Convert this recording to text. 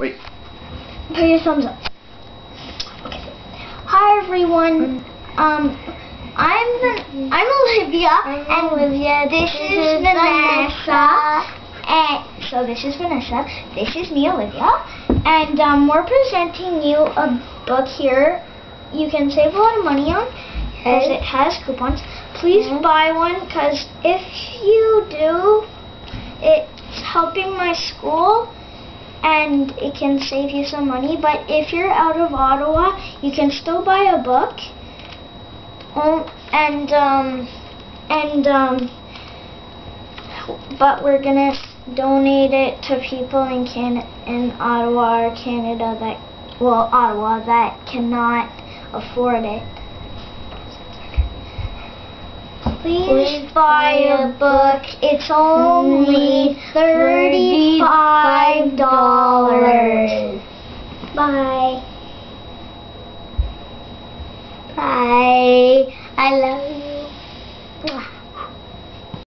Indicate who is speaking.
Speaker 1: Wait.
Speaker 2: Put your thumbs up. Okay. Hi everyone. Um, I'm Van- I'm Olivia, and
Speaker 3: Olivia.
Speaker 2: this, is, Vanessa. And so this is Vanessa. This is me, Olivia, and um, we're presenting you a book here. You can save a lot of money on, as it has coupons. Please
Speaker 3: Mhm.
Speaker 2: buy one, cause if you do, it's helping my school and it can save you some money. But if you're out of Ottawa, you can still buy a book. Um, and um, and um, but we're gonna donate it to people in Can in Ottawa or Canada that well Ottawa that cannot afford it. Please,
Speaker 3: Please
Speaker 2: buy a book. It's only thirty-five Bye.
Speaker 3: Bye. I love you.